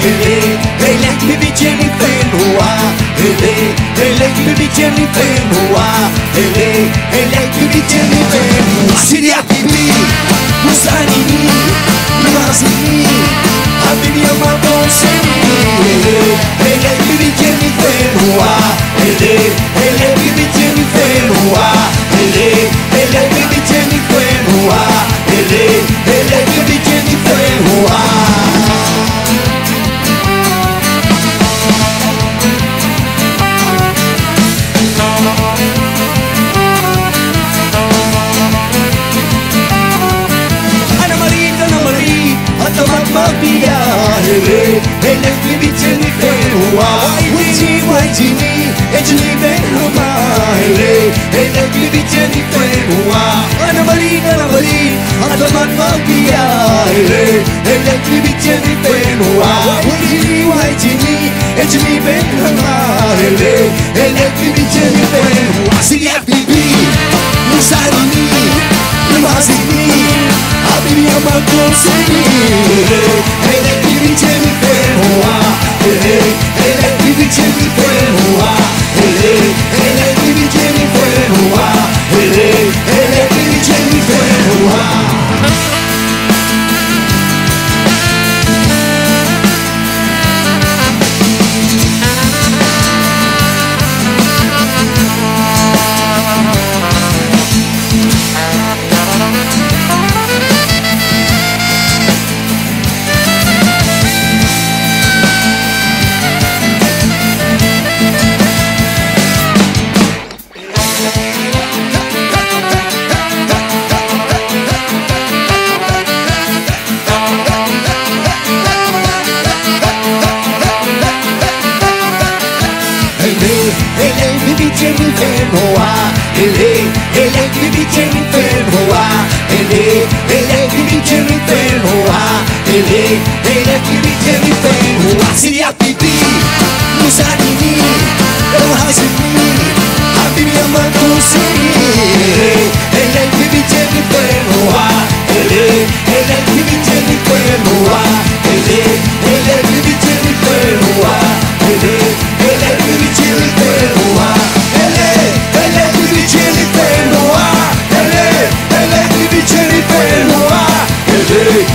Hey, hey, hey, let me be Jennifer Noir. Hey, hey, hey, let bir biteni fenua. Hele, hele bir biteni fenua. Siri habibi, musanini, mazini Habibi ama bonseni Hele, hele bir biteni fenua Hele, hele bir Hele bir biteni fenua Wajini, wajini, ecini ben huma Hele, hele bir biteni fenua Ana Marita, Ana Marie, a mamma mia Hele, hele bir biteni fenua Wajini, wajini, ecini ben huma Hele, hele bir biteni fenua Siyah bibi, musarini, Mazini, Habibi ama konseni vive en ah, ele, ele che vive in ah, ele, ele che vive in ah, ele, ele é che vive in inferno Se a pedi, nos animi, eu rasgui, a Bíblia mandou seguir Ele é que vive in ah, ele, ele che vive in ah, ele fenua